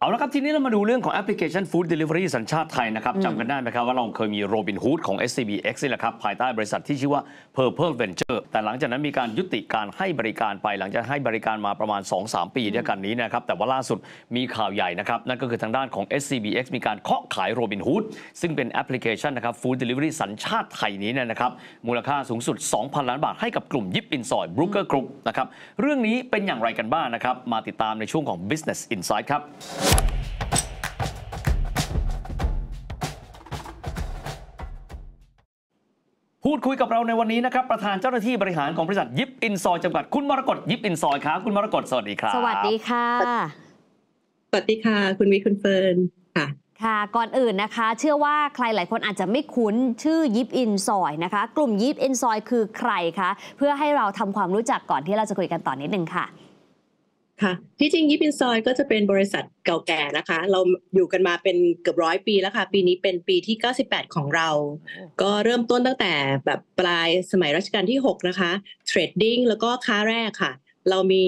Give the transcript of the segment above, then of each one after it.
เอาละครับ ทีนี้เรามาดูเรื่องของแอปพลิเคชัน Food Delivery สัญชาติไทยนะครับจำกันได้ไหมครับ ว่าเราเคยมี Robinhood ของ SCBX นี่แหละครับ ภายใต้บริษัทที่ชื่อว่า Purple Venture แต่หลังจากนั้นมีการยุติการให้บริการไปหลังจากให้บริการมาประมาณ 2-3 ปีด้วยกันนี้นะครับ แต่ว่าล่าสุดมีข่าวใหญ่นะครับ นั่นก็คือทางด้านของ SCBX มีการเคาะขาย Robin Hood ซึ่งเป็นแอปพลิเคชันนะครับ Food Delivery สัญชาติไทยนี้เนี่ยนะครับมูลค่าสูงสุด 2,000 ล้านบาทให้กับกลุ่มยิบอินซอย Brooker Group นะครับเรื่องนี้เป็นอย่างไรกันบ้างนะครับมาติดตามในช่วงของ Business Insight ครับ พูดคุยกับเราในวันนี้นะครับ ประธานเจ้าหน้าที่บริหารของบริษัทยิปอินซอยจำกัดคุณมรกตยิปอินซอยครับคุณมรกตสวัสดีครับ สวัสดีค่ะ สวัสดีค่ะ คุณวิคุณเฟิร์นค่ะค่ะ ก่อนอื่นนะคะ เชื่อว่าใครหลายคนอาจจะไม่คุ้นชื่อยิปอินซอยนะคะ กลุ่มยิปอินซอยคือใครคะ เพื่อให้เราทำความรู้จักก่อนที่เราจะคุยกันต่อนนิดนึงค่ะ ค่ะที่จริงยิปอินซอยก็จะเป็นบริษัทเก่าแก่นะคะ เราอยู่กันมาเป็นเกือบร้อยปีแล้วค่ะ ปีนี้เป็นปีที่ 98 ของเรา ก็เริ่มต้นตั้งแต่แบบปลายสมัยรัชกาลที่ 6 นะคะเทรดดิ้งแล้วก็ค้าแร่ค่ะ เรามี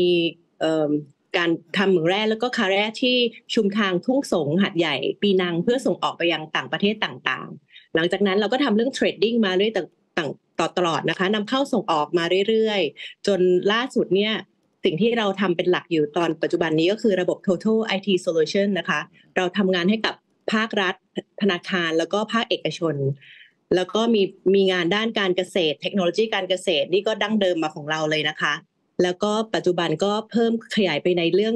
เอิ่มการทำเหมืองแร่แล้วก็ค้าแร่ที่ชุมทางทุ่งสงหัดใหญ่ปีนังเพื่อส่งออกไปยังต่างประเทศต่างๆ หลังจากนั้นเราก็ทำเรื่องเทรดดิ้งมาเรื่อยต่างต่อตลอดนะคะนำเข้าส่งออกมาเรื่อยๆ จนล่าสุดเนี่ย สิ่งที่เราทำเป็นหลักอยู่ตอนปัจจุบันนี้ก็คือระบบ total IT solution นะคะ เราทำงานให้กับภาครัฐธนาคารแล้วก็ภาคเอกชน แล้วก็มีมีงานด้านการเกษตร เทคโนโลยีการเกษตรนี่ก็ดั้งเดิมมาของเราเลยนะคะ แล้วก็ปัจจุบันก็เพิ่มขยายไปในเรื่อง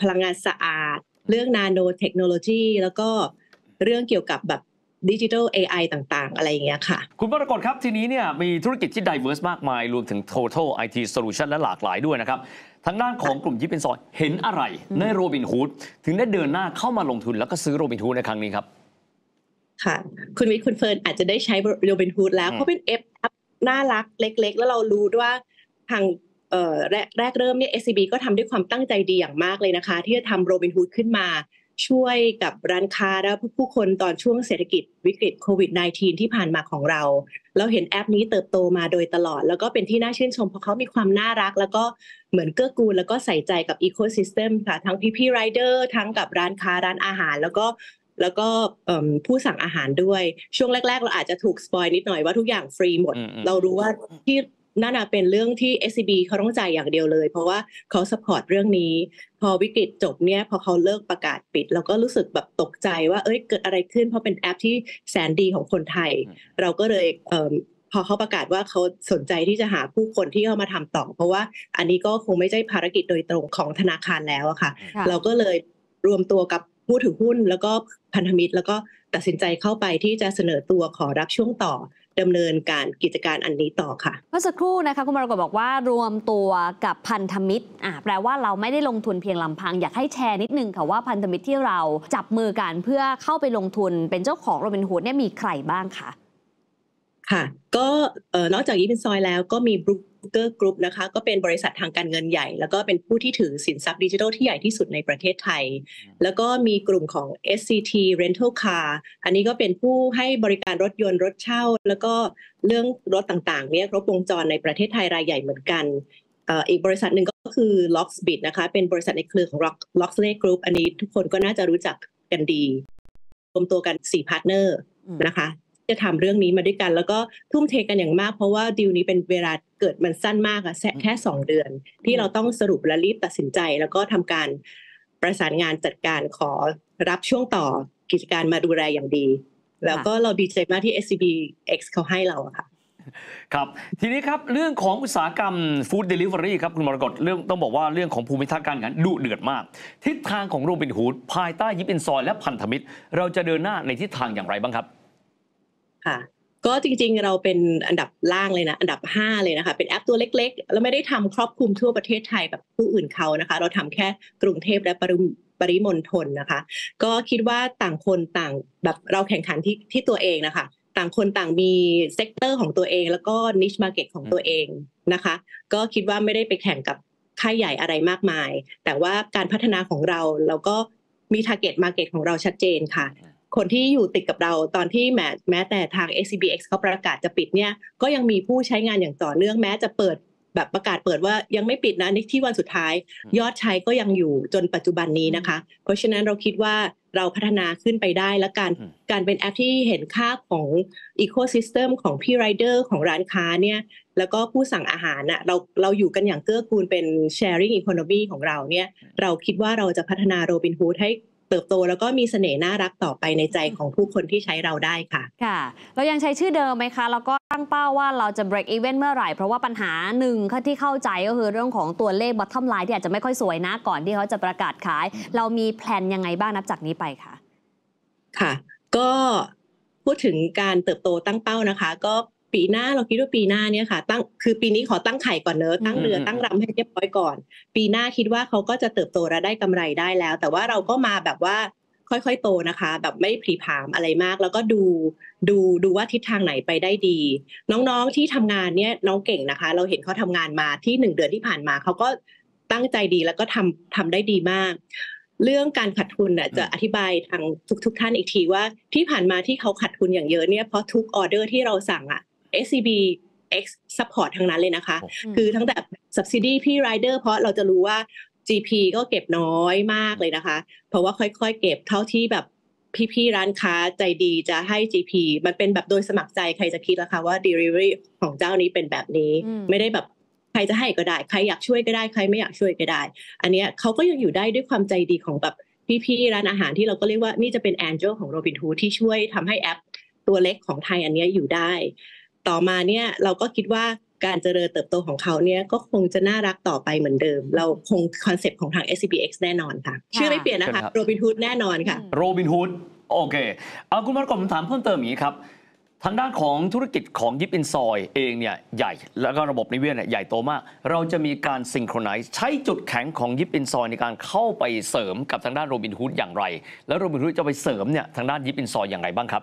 พลังงานสะอาด เรื่องนาโนเทคโนโลยีแล้วก็เรื่องเกี่ยวกับแบบ ดิจิทัล AI ต่างๆ อะไรอย่างเงี้ยค่ะ คุณมรกตครับ ทีนี้เนี่ยมีธุรกิจที่ diverse มากมาย รวมถึง total IT solution และหลากหลายด้วยนะครับทางด้านของกลุ่มยิบอินซอยเห็นอะไรในโรบินฮูดถึงได้เดินหน้าเข้ามาลงทุนแล้วก็ซื้อโรบินฮูดในครั้งนี้ครับค่ะ คุณวิทย์คุณเฟิร์นอาจจะได้ใช้โรบินฮูดแล้วอืมเพราะเป็นแอปน่ารักเล็ก ๆ แล้วเรารู้ด้วยว่าทางเอ่อแรกแรกเริ่มเนี่ย SCB ก็ทำด้วยความตั้งใจดีอย่างมากเลยนะคะ ที่จะทำโรบินฮูดขึ้นมา ช่วยกับร้านค้าและผู้คนตอนช่วงเศรษฐกิจวิกฤตโควิด -19 ที่ผ่านมาของเรา เราเห็นแอปนี้เติบโตมาโดยตลอด แล้วก็เป็นที่น่าชื่นชมเพราะเขามีความน่ารัก แล้วก็เหมือนเกื้อกูล แล้วก็ใส่ใจกับ ecosystem ค่ะทั้งพี่พี่ไรเดอร์ทั้งกับร้านค้าร้านอาหาร แล้วก็แล้วก็เอิ่มผู้สั่งอาหารด้วยช่วงแรก ๆ เราอาจจะถูก spoil นิดหน่อยว่าทุกอย่างฟรีหมดอืมอืมเรารู้ว่าที่ นั่นน่ะเป็นเรื่องที่ SCB เขาต้องจ่ายอย่างเดียวเลย เพราะว่าเขาสปอร์ตเรื่องนี้ พอวิกฤตจบเนี่ยพอเขาเลิกประกาศปิด เราก็รู้สึกแบบตกใจว่าเอ้ยเกิดอะไรขึ้น เพราะเป็นแอปที่แสนดีของคนไทย เราก็เลยเอิ่มพอเขาประกาศว่าเขาสนใจที่จะหาผู้คนที่เข้ามาทำต่อ เพราะว่าอันนี้ก็คงไม่ใช่ภารกิจโดยตรงของธนาคารแล้วอะค่ะค่ะ เราก็เลยรวมตัวกับผู้ถือหุ้นแล้วก็พันธมิตร แล้วก็ตัดสินใจเข้าไปที่จะเสนอตัวขอรับช่วงต่อ ดำเนินการกิจการอันนี้ต่อค่ะเมื่อสักครู่นะคะคุณมรกตบอกว่ารวมตัวกับพันธมิตรอ่าแปลว่าเราไม่ได้ลงทุนเพียงลำพัง อยากให้แชร์นิดนึงค่ะว่าพันธมิตรที่เราจับมือกันเพื่อเข้าไปลงทุนเป็นเจ้าของโรบินฮูดเนี่ยมีใครบ้างคะค่ะ ก็เอ่อนอกจากยิบอินซอยแล้วก็มี Brooker Group นะคะก็เป็นบริษัททางการเงินใหญ่ แล้วก็เป็นผู้ที่ถือสินทรัพย์ดิจิทัลที่ใหญ่ที่สุดในประเทศไทย แล้วก็มีกลุ่มของ SCT Rental Car อันนี้ก็เป็นผู้ให้บริการรถยนต์รถเช่า แล้วก็เรื่องรถต่างๆเนี่ยครบวงจรในประเทศไทยรายใหญ่เหมือนกันเอ่ออีกบริษัทหนึ่งก็คือ Loxbit นะคะเป็นบริษัทในเครือของ Lox Loxley Group อันนี้ทุกคนก็น่าจะรู้จักกันดีรวมตัวกัน4 partner อืมนะคะ จะทำเรื่องนี้มาด้วยกัน แล้วก็ทุ่มเทกันอย่างมาก เพราะว่าดีลนี้เป็นเวลาเกิดมันสั้นมากอะแค่แค่สองเดือน ที่เราต้องสรุปและรีบตัดสินใจ แล้วก็ทำการประสานงานจัดการขอรับช่วงต่อกิจการมาดูแลอย่างดี แล้วก็เราดีใจมากที่ SCB X เขาให้เราอะค่ะครับทีนี้ครับเรื่องของอุตสาหกรรมฟู้ดเดลิเวอรี่ครับคุณมรกตเรื่องต้องบอกว่าเรื่องของภูมิทัศน์การงานดุเดือดมาก ทิศทางของโรบินฮูดภายใต้ยิปอินซอยและพันธมิตร เราจะเดินหน้าในทิศทางอย่างไรบ้างครับ ค่ะ ก็จริงๆเราเป็นอันดับล่างเลยนะ อันดับ 5 เลยนะคะ เป็นแอปตัวเล็กๆ แล้วไม่ได้ทำครอบคลุมทั่วประเทศไทยแบบผู้อื่นเขานะคะ เราทำแค่กรุงเทพและปริมปริมณฑลนะคะ ก็คิดว่าต่างคนต่างแบบเราแข่งขันที่ที่ตัวเองนะคะ ต่างคนต่างมี sector ของตัวเอง แล้วก็ niche market ของตัวเองนะคะ ก็คิดว่าไม่ได้ไปแข่งกับค่ายใหญ่อะไรมากมาย แต่ว่าการพัฒนาของเราเราก็มี target market ของเราชัดเจนค่ะ คนที่อยู่ติดกับเราตอนที่แม้แม้แต่ทาง SCBX เขาประกาศจะปิดเนี่ย ก็ยังมีผู้ใช้งานอย่างต่อเนื่องแม้จะเปิดแบบประกาศเปิดว่ายังไม่ปิดนะในที่วันสุดท้ายอืมยอดใช้ก็ยังอยู่จนปัจจุบันนี้นะคะ เพราะฉะนั้นเราคิดว่าเราพัฒนาขึ้นไปได้และการอืมการเป็นแอปที่เห็นค่าของอีโค y ิสเ m มของพี่ไรเดอร์ของร้านค้าเนี่ยแล้วก็ผู้สั่งอาหารน่ะเราเราอยู่กันอย่างเกื้อกูลเป็น sharing economy ของเราเนี่ยเราคิดว่าเราจะพัฒนาโรบิน o ู d ให้ เติบโตแล้วก็มีเสน่ห์น่ารักต่อไปในใจของผู้คนที่ใช้เราได้ค่ะ ค่ะ เรายังใช้ชื่อเดิมไหมคะ แล้วก็ตั้งเป้าว่าเราจะ break even เมื่อไหร่ เพราะว่าปัญหาหนึ่งที่เข้าใจก็คือเรื่องของตัวเลข bottom line ที่อาจจะไม่ค่อยสวยนะก่อนที่เขาจะประกาศขาย เรามีแพลนยังไงบ้างนับจากนี้ไปคะค่ะ ก็พูดถึงการเติบโตตั้งเป้านะคะ ก็ ปีหน้าเราคิดว่าปีหน้าเนี่ยค่ะ ตั้งคือปีนี้ขอตั้งไข่ก่อนเนอะตั้งเรืออืมตั้งรำให้เรียบร้อยก่อน ปีหน้าคิดว่าเขาก็จะเติบโตและได้กำไรได้แล้ว แต่ว่าเราก็มาแบบว่าค่อยๆ โตนะคะ แบบไม่ผลีผามอะไรมาก แล้วก็ดูดูดูว่าทิศทางไหนไปได้ดี น้องๆที่ทำงานเนี่ยน้องเก่งนะคะ เราเห็นเขาทำงานมาที่หนึ่งเดือนที่ผ่านมาเขาก็ตั้งใจดีแล้วก็ทำทำได้ดีมาก เรื่องการขาดทุนน่ะอืมจะอธิบายทางทุกทุกท่านอีกทีว่าที่ผ่านมาที่เขาขาดทุนอย่างเยอะเนี่ยเพราะทุกออเดอร์ที่เราสั่งอะ SCB X support ทั้งนั้นเลยนะคะ คือทั้งแบบ subsidy พี่ rider เพราะเราจะรู้ว่า GP ก็เก็บน้อยมากเลยนะคะ เพราะว่าค่อยๆ เก็บเท่าที่แบบพี่ๆ ร้านค้าใจดีจะให้ GP มันเป็นแบบโดยสมัครใจใครจะคิดล่ะคะว่า delivery ของเจ้านี้เป็นแบบนี้อืมไม่ได้แบบใครจะให้ก็ได้ ใครอยากช่วยก็ได้ใครไม่อยากช่วยก็ได้ อันเนี้ยเขาก็ยังอยู่ได้ด้วยความใจดีของแบบพี่ๆ ร้านอาหารที่เราก็เรียกว่านี่จะเป็น Angel ของ Robinhood ที่ช่วยทำให้แอปตัวเล็กของไทยอันเนี้ยอยู่ได้ ต่อมาเนี่ยเราก็คิดว่าการเจริญเติบโตของเขาเนี่ยก็คงจะน่ารักต่อไปเหมือนเดิม เราคง concept ของทาง SCBX แน่นอนค่ะ ชื่อไม่เปลี่ยนนะคะครับ Robinhood แน่นอนค่ะโรบิน o ูดโอเคเอาคุณมรกตผมถามเพิ่มเติมอย่างนี้ครับ ทางด้านของธุรกิจของยิบอินซอยเองเนี่ยใหญ่ แล้วก็ระบบนิเวศเนี่ยใหญ่โตมาก เราจะมีการ synchronize ใช้จุดแข็งของยิบอินซอยในการเข้าไปเสริมกับทางด้านโรบิน o ูดอย่างไร แล้วโรบิน o ูดจะไปเสริมเนี่ยทางด้านยิบอินซอยอย่างไรบ้างครับ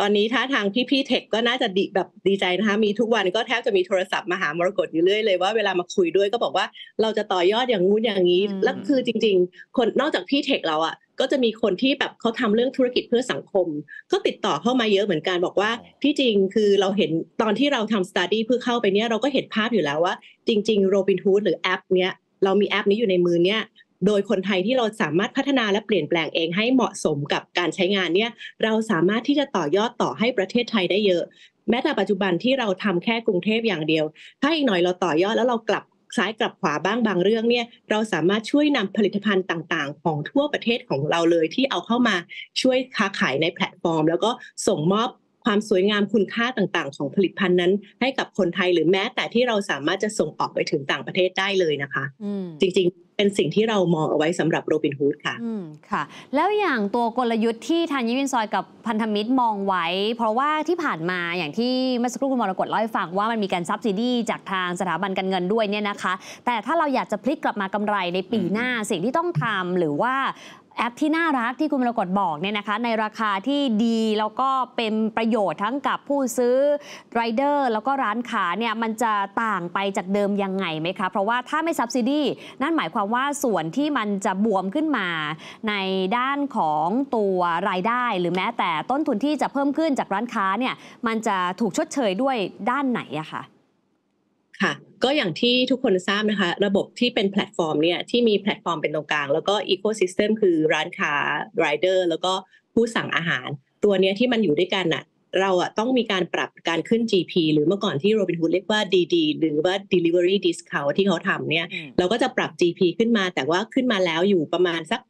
ตอนนี้ถ้าทางพี่ๆเทคก็น่าจะดีแบบดีใจนะคะ มีทุกวันก็แทบจะมีโทรศัพท์มาหามรกตอยู่เรื่อยเลยว่าเวลามาคุยด้วยก็บอกว่าเราจะต่อยอดอย่างงู้นอย่างนี้อืมแล้วคือจริง ๆ คนนอกจากพี่เทคเราอะก็จะมีคนที่แบบเขาทำเรื่องธุรกิจเพื่อสังคม ก็ติดต่อเข้ามาเยอะเหมือนกันบอกว่าอ๋อที่จริงคือเราเห็นตอนที่เราทำสต u d ดี้เพื่อเข้าไปเนี้ยเราก็เห็นภาพอยู่แล้วว่า จริง ๆ Robinhood หรือแอปเนี้ยเรามีแอปนี้อยู่ในมือเนี้ย โดยคนไทยที่เราสามารถพัฒนาและเปลี่ยนแปลงเองให้เหมาะสมกับการใช้งานเนี่ยเราสามารถที่จะต่อยอดต่อให้ประเทศไทยได้เยอะ แม้แต่ปัจจุบันที่เราทำแค่กรุงเทพอย่างเดียว ถ้าอีกหน่อยเราต่อยอดแล้วเรากลับซ้ายกลับขวาบ้างบางเรื่องเนี่ยเราสามารถช่วยนำผลิตภัณฑ์ต่างๆ ของทั่วประเทศของเราเลยที่เอาเข้ามาช่วยค้าขายในแพลตฟอร์ม แล้วก็ส่งมอบความสวยงามคุณค่าต่างๆ ของผลิตภัณฑ์นั้น ให้กับคนไทยหรือแม้แต่ที่เราสามารถจะส่งออกไปถึงต่างประเทศได้เลยนะคะอืมจริงๆ เป็นสิ่งที่เรามองเอาไว้สำหรับโรบินฮูดค่ะอืมค่ะ แล้วอย่างตัวกลยุทธ์ที่ทางยิวินซอยกับพันธมิตรมองไว้ เพราะว่าที่ผ่านมาอย่างที่เมื่อสักครู่คุณมรกตเล่าให้ฟังว่ามันมีการซับซิดีจากทางสถาบันการเงินด้วยเนี่ยนะคะ แต่ถ้าเราอยากจะพลิกกลับมากำไรในปีหน้าสิ่งที่ต้องทำหรือว่า แอปที่น่ารักที่คุณมรกตบอกเนี่ยนะคะ ในราคาที่ดีแล้วก็เป็นประโยชน์ทั้งกับผู้ซื้อไรเดอร์แล้วก็ร้านค้าเนี่ยมันจะต่างไปจากเดิมยังไงไหมคะ เพราะว่าถ้าไม่ซับซิดีนั่นหมายความว่าส่วนที่มันจะบวมขึ้นมา ในด้านของตัวรายได้ หรือแม้แต่ต้นทุนที่จะเพิ่มขึ้นจากร้านค้าเนี่ยมันจะถูกชดเชยด้วยด้านไหนอะคะ ค่ะ ก็อย่างที่ทุกคนทราบนะคะ ระบบที่เป็นแพลตฟอร์มเนี่ยที่มีแพลตฟอร์มเป็นตรงกลาง แล้วก็อีโค y ิสเต็มคือร้านค้าไรเดอร์แล้วก็ผู้สั่งอาหาร ตัวเนี้ยที่มันอยู่ด้วยกันน่ะเราอะต้องมีการปรับการขึ้น GP หรือเมื่อก่อนที่ Robinhood เรียกว่า DD หรือว่า Delivery Discount ที่เขาทำเนี่ย เราก็จะปรับ GP ขึ้นมา แต่ว่าขึ้นมาแล้วอยู่ประมาณสัก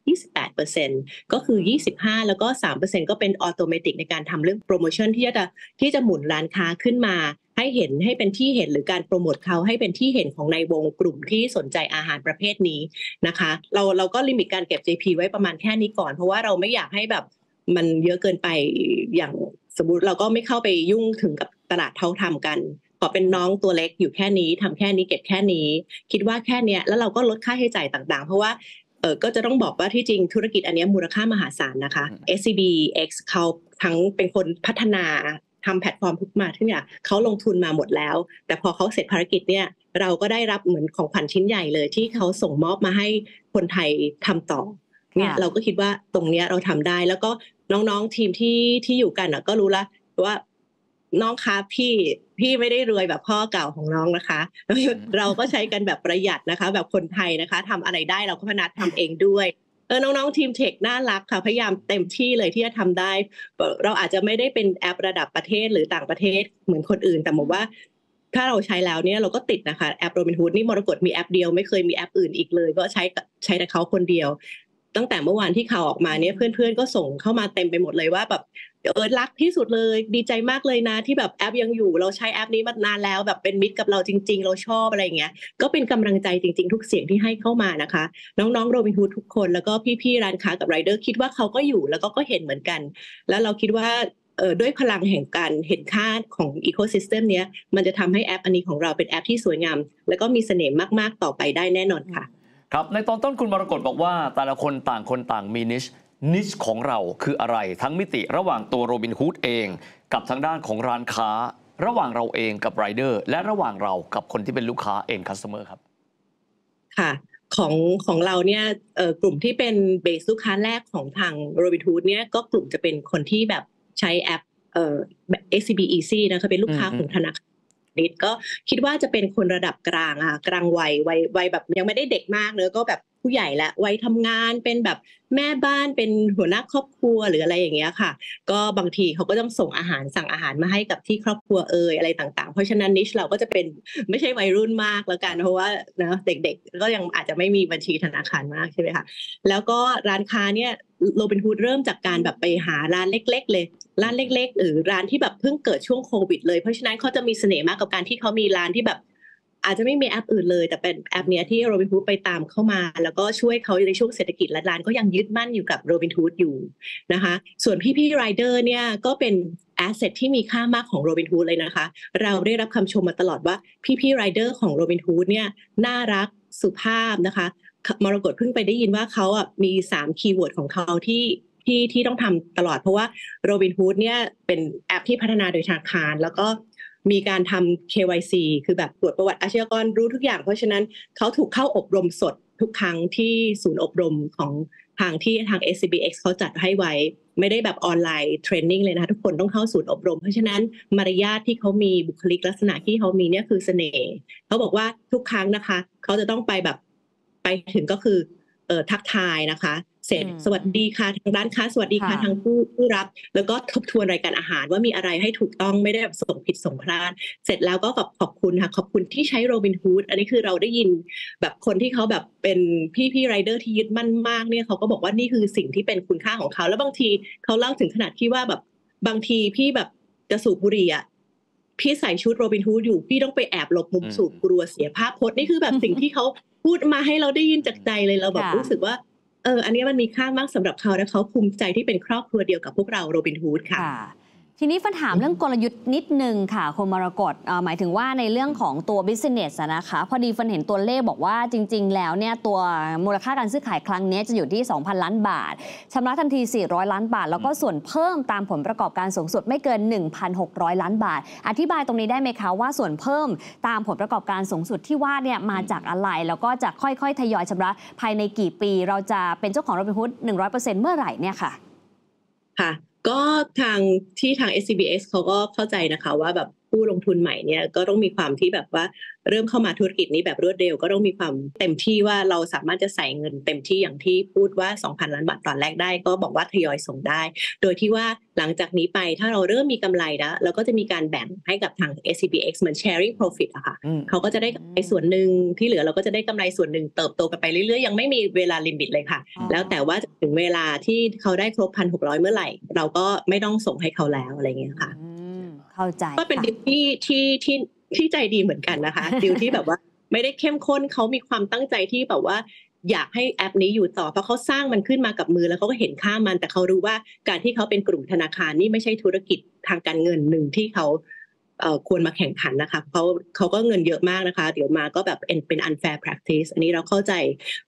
28%ก็คือ 25 แล้วก็ 3%ก็เป็น automatic ในการทำเรื่องโปรโมชั่นที่จะที่จะหมุนร้านค้าขึ้นมา ให้เห็นให้เป็นที่เห็นหรือการโปรโมทเขาให้เป็นที่เห็นของในวงกลุ่มที่สนใจอาหารประเภทนี้นะคะ เราเราก็ limit การเก็บ GP ไว้ประมาณแค่นี้ก่อน เพราะว่าเราไม่อยากให้แบบมันเยอะเกินไปอย่างสมมุติเราก็ไม่เข้าไปยุ่งถึงกับตลาดเท่าทำกันขอเป็นน้องตัวเล็กอยู่แค่นี้ทำแค่นี้เก็บแค่นี้ คิดว่าแค่เนี้ยแล้วเราก็ลดค่าใช้จ่ายต่างๆ เพราะว่าเออก็จะต้องบอกว่าที่จริงธุรกิจอันเนี้ยมูลค่ามหาศาลนะคะอืม SCB X เขาทั้งเป็นคนพัฒนา ทำแพลตฟอร์มทุกมาทุกอย่างเขาลงทุนมาหมดแล้ว แต่พอเขาเสร็จภารกิจเนี่ยเราก็ได้รับเหมือนของขวัญชิ้นใหญ่เลย ที่เขาส่งมอบมาให้คนไทยทำต่อเนี่ยค่ะเราก็คิดว่าตรงเนี้ยเราทำได้ แล้วก็น้องๆทีมที่ที่อยู่กันอะก็รู้ละว่าน้องคะพี่พี่ไม่ได้รวยแบบพ่อเก่าของน้องนะคะ เราก็ใช้กันแบบประหยัดนะคะ แบบคนไทยนะคะทำอะไรได้เราก็ถนัดทำเองด้วย เออน้องๆทีม tech น่ารักค่ะพยายามเต็มที่เลยที่จะทำได้ เราอาจจะไม่ได้เป็นแอประดับประเทศหรือต่างประเทศเหมือนคนอื่น แต่ผมว่าถ้าเราใช้แล้วเนี่ยเราก็ติดนะคะแอปโรบินฮูดนี่มรกตมีแอปเดียวไม่เคยมีแอปอื่นอีกเลย ก็ใช้ใช้แต่เขาคนเดียว ตั้งแต่เมื่อวานที่ข่าวออกมาเนี่ยเพื่อนๆก็ส่งเข้ามาเต็มไปหมดเลยว่าแบบ เออรักที่สุดเลย ดีใจมากเลยนะที่แบบแอปยังอยู่เราใช้แอปนี้มานานแล้ว แบบเป็นมิตรกับเราจริง ๆ เราชอบอะไรเงี้ย ก็เป็นกำลังใจจริง ๆ ทุกเสียงที่ให้เข้ามานะคะ น้องๆโรบินฮูดทุกคนแล้วก็พี่ๆร้านค้ากับไรเดอร์คิดว่าเขาก็อยู่แล้วก็ก็เห็นเหมือนกัน แล้วเราคิดว่าเออด้วยพลังแห่งการเห็นค่าของ ecosystem เนี้ยมันจะทำให้แอปอันนี้ของเราเป็นแอปที่สวยงาม แล้วก็มีเสน่ห์มาก ๆ ต่อไปได้แน่นอนค่ะ ครับ ในตอนต้นคุณมรกตบอกว่าแต่ละคนต่างคนต่างมี niche niche ของเราคืออะไรทั้งมิติระหว่างตัวโรบินฮูดเอง กับทางด้านของร้านค้า ระหว่างเราเองกับไรเดอร์และระหว่างเรากับคนที่เป็นลูกค้า end cus tomer ครับ ค่ะของของเราเนี่ยเอ่อกลุ่มที่เป็น base ลูกค้าแรกของทาง Robinhood เนี่ยก็กลุ่มจะเป็นคนที่แบบใช้แอปเอ่อ SCB Easy นะคะเป็นลูกค้าอืมของธนาคารนิดก็คิดว่าจะเป็นคนระดับกลางอะกลางวัยวัยวัยแบบยังไม่ได้เด็กมากเนอะก็แบบ ผู้ใหญ่และวัยทำงานเป็นแบบแม่บ้านเป็นหัวหน้าครอบครัวหรืออะไรอย่างเงี้ยค่ะ ก็บางทีเขาก็ต้องส่งอาหารสั่งอาหารมาให้กับที่ครอบครัวเอยอะไรต่างๆ เพราะฉะนั้นนิชเราก็จะเป็นไม่ใช่วัยรุ่นมากแล้วกัน เพราะว่านะเด็กๆ ก็ยังอาจจะไม่มีบัญชีธนาคารมากใช่ไหมคะแล้วก็ร้านค้าเนี่ยโรบินฮูดเริ่มจากการแบบไปหาร้านเล็ก ๆ เลย ร้านเล็ก ๆ หรือร้านที่แบบเพิ่งเกิดช่วงโควิดเลยเพราะฉะนั้นเขาจะมีเสน่ห์มากกับการที่เขามีร้านที่แบบ อาจจะไม่มีแอปอื่นเลย แต่เป็นแอปเนี้ยที่โรบิน o ูดไปตามเข้ามา แล้วก็ช่วยเขาในช่วงเศรษฐกิจและร้านก็ยังยึดมั่นอยู่กับโรบิน o ูดอยู่นะคะ ส่วนพี่ๆไรเดอร์เนี่ยก็เป็นแอสเซทที่มีค่ามากของโรบิน o ูดเลยนะคะ เราได้รับคำชมมาตลอดว่าพี่ๆไรเดอร์ของโรบิน o ูดเนี่ยน่ารักสุภาพนะคะมรกตเพิ่งไปได้ยินว่าเขาอะมี3 keyword ของเขาที่ที่ที่ต้องทำตลอดเพราะว่าโรบิน o ูดเนี่ยเป็นแอปที่พัฒนาโดยธนาคาร แล้วก็ มีการทำ KYC คือแบบตรวจประวัติอาชญากรรู้ทุกอย่าง เพราะฉะนั้นเขาถูกเข้าอบรมสดทุกครั้งที่ศูนย์อบรมของทางที่ทาง SCBX เขาจัดให้ไว้ ไม่ได้แบบ online training เลยนะคะทุกคนต้องเข้าศูนย์อบรม เพราะฉะนั้นมารยาทที่เขามีบุคลิกลักษณะที่เขามีเนี่ยคือเสน่ห์เขาบอกว่าทุกครั้งนะคะ เขาจะต้องไปแบบไปถึงก็คือเออทักทายนะคะ เสร็จอืมสวัสดีค่ะทางร้านค้า สวัสดีค่ะค่ะทางผู้ผู้รับ แล้วก็ทบทวนรายการอาหารว่ามีอะไรให้ถูกต้องไม่ได้แบบส่งผิดส่งพลาด เสร็จแล้วก็ขอบขอบคุณค่ะขอบคุณที่ใช้โรบินฮูดอันนี้คือเราได้ยินแบบคนที่เขาแบบเป็นพี่พี่ไรเดอร์ที่ยึดมั่นมากเนี่ยเขาก็บอกว่านี่คือสิ่งที่เป็นคุณค่าของเขา แล้วบางทีเขาเล่าถึงขนาดที่ว่าแบบบางทีพี่แบบจะสูบบุหรี่อะพี่ใส่ชุดโรบินฮูดอยู่พี่ต้องไปแอบหลบมุมอืมสูบกลัวเสียภาพพจน์นี่คือแบบสิ่งที่เขาพูดมาให้เราได้ยินจากใจเลยเราแบบค่ะรู้สึกว่า เอออันนี้มันมีค่ามากสำหรับเขาและเขาภูมิใจที่เป็นครอบครัวเดียวกับพวกเราโรบินฮูดค่ะค่ะ ทีนี้ฟันถามเรื่องกลยุทธ์นิดนึงค่ะคุณมรกตเอ่อหมายถึงว่าในเรื่องของตัว business อะนะคะพอดีฟันเห็นตัวเลขบอกว่าจริง ๆ แล้วเนี่ยตัวมูลค่าการซื้อขายครั้งนี้จะอยู่ที่ 2,000 ล้านบาทชำระทันที 400 ล้านบาท แล้วก็ส่วนเพิ่มตามผลประกอบการสูงสุดไม่เกิน 1,600 ล้านบาท อธิบายตรงนี้ได้ไหมคะว่าส่วนเพิ่มตามผลประกอบการสูงสุดที่ว่าเนี่ยมาจากอะไร แล้วก็จะค่อยๆ ทยอยชำระภายในกี่ปี เราจะเป็นเจ้าของ Robinhood 100%เมื่อไหร่เนี่ยค่ะค่ะ ก็ทางที่ทาง S C B S เขาก็เข้าใจนะคะว่าแบบ ผู้ลงทุนใหม่เนี่ยก็ต้องมีความที่แบบว่าเริ่มเข้ามาธุรกิจนี้แบบรวดเร็ว ก็ต้องมีความเต็มที่ว่าเราสามารถจะใส่เงินเต็มที่อย่างที่พูดว่า 2,000 ล้านบาทตอนแรกได้ ก็บอกว่าทยอยส่งได้ โดยที่ว่าหลังจากนี้ไปถ้าเราเริ่มมีกำไรแล้วเราก็จะมีการแบ่งให้กับทาง SCBX เหมือน sharing profit อะค่ะอืมเขาก็จะได้กำไรส่วนหนึ่งที่เหลือเราก็จะได้กำไรส่วนหนึ่งเติบโตกันไปเรื่อยๆ ยังไม่มีเวลาลิมิตเลยค่ะอ๋อแล้วแต่ว่าถึงเวลาที่เขาได้ครบพันหกร้อยเมื่อไหร่ เราก็ไม่ต้องส่งให้เขาแล้วอะไรอย่างเงี้ยค่ะอืม เข้าใจก็เป็นค่ะดิวที่ที่ที่ที่ใจดีเหมือนกันนะคะดิวที่แบบว่าไม่ได้เข้มข้นเขามีความตั้งใจที่แบบว่า อยากให้แอปนี้อยู่ต่อเพราะเขาสร้างมันขึ้นมากับมือแล้วเขาก็เห็นค่ามัน แต่เขารู้ว่าการที่เขาเป็นกลุ่มธนาคารนี่ไม่ใช่ธุรกิจทางการเงินหนึ่งที่เขาเอ่อ ควรมาแข่งขันนะคะเขาเขาก็เงินเยอะมากนะคะ เดี๋ยวมาก็แบบเป็นเป็น unfair practice อันนี้เราเข้าใจ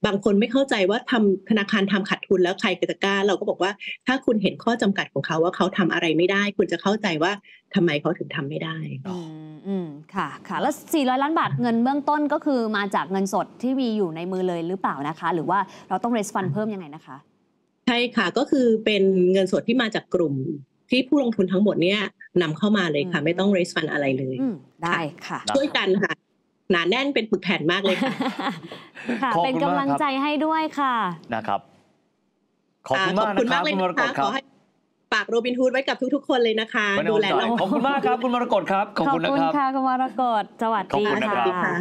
บางคนไม่เข้าใจว่าทำธนาคารทำขาดทุนแล้วใครจะกล้า เราก็บอกว่าถ้าคุณเห็นข้อจำกัดของเขาว่าเขาทำอะไรไม่ได้ คุณจะเข้าใจว่าทำไมเขาถึงทำไม่ได้อืมอืมค่ะค่ะ แล้ว 400 ล้านบาทเงินเบื้องต้นก็คือมาจากเงินสดที่มีอยู่ในมือเลยหรือเปล่านะคะ หรือว่าเราต้อง raise fund เพิ่มยังไงนะคะ ใช่ค่ะก็คือเป็นเงินสดที่มาจากกลุ่ม ที่ผู้ลงทุนทั้งหมดเนี่ยนำเข้ามาเลยค่ะอืมไม่ต้อง raise fund อะไรเลยอืมได้ค่ะได้ช่วยกันค่ะหนาแน่นเป็นปึกแผ่นมากเลยค่ะค่ะขอบคุณเป็นกำลังมากครับใจให้ด้วยค่ะนะครับ ขอบคุณมากนะครับเลยคุณมรกตนะคขรัอบให้ฝากโรบินฮูดไว้กับทุกๆ คนเลยนะคะไม่ดูต้องแลจ่าเรายขอบคุณมากครับคุณมรกตครับขอบคุณนะครับค่ะคุณมรกตสวัสขอบดีคุณนะ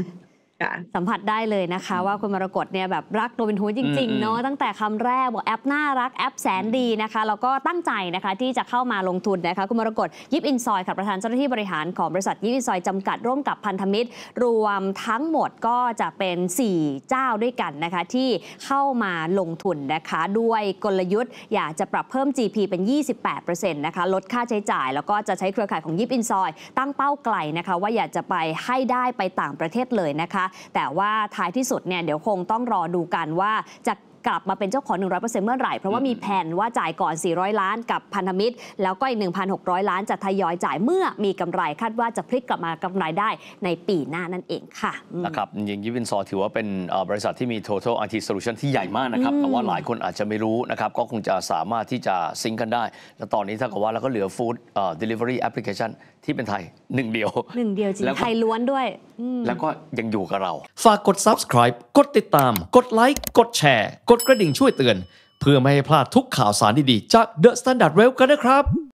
สควัรัสบดีค่ะค่ะสัมผัสได้เลยนะคะ ว่าคุณมรกตเนี่ยแบบรักโรบินฮูดจริงอืมๆเนาะตั้งแต่คำแรกบอกแอปน่ารักแอปแสนดีนะคะแล้วก็ตั้งใจนะคะที่จะเข้ามาลงทุนนะคะคุณมรกตยิบอินซอยค่ะประธานเจ้าหน้าที่บริหารของบริษัทยิบอินซอยจำกัดร่วมกับพันธมิตร รวมทั้งหมดก็จะเป็น 4 เจ้าด้วยกันนะคะที่เข้ามาลงทุนนะคะ ด้วยกลยุทธ์ อยากจะปรับเพิ่ม GP เป็น 28%นะคะลดค่าใช้จ่าย แล้วก็จะใช้เครือข่ายของยิบอินซอยตั้งเป้าไกลนะคะว่าอยากจะไปให้ได้ไปต่างประเทศเลยนะคะแต่ว่าท้ายที่สุดเนี่ยเดี๋ยวคงต้องรอดูกันว่าจะ กลับมาเป็นเจ้าของ 100%เมื่อไหร่ เพราะว่ามีแผนว่าจ่ายก่อน 400 ล้านกับพันธมิตร แล้วก็อีก 1,600 ล้านจะทยอยจ่ายเมื่อมีกำไรคาดว่าจะพลิกกลับมากำไรได้ในปีหน้านั่นเองค่ะอืมนะครับจริงๆยิวินซอถือว่าเป็นเอ่อบริษัทที่มี total IT solution ที่ใหญ่มากนะครับแต่ว่าหลายคนอาจจะไม่รู้นะครับก็คงจะสามารถที่จะซิงก์กันได้ แล้วตอนนี้ถ้ากับว่าเราก็เหลือ food เอ่อ delivery application ที่เป็นไทยหนึ่งเดียวหนึ่งเดียวจริงแล้วก็ไทยล้วนด้วยอืมแล้วก็ยังอยู่กับเรา ฝากกด subscribe กดติดตาม กดไลค์กดแชร์กดกระดิ่งช่วยเตือน เพื่อไม่ให้พลาดทุกข่าวสารดีๆ จาก The Standard Rail กันนะครับ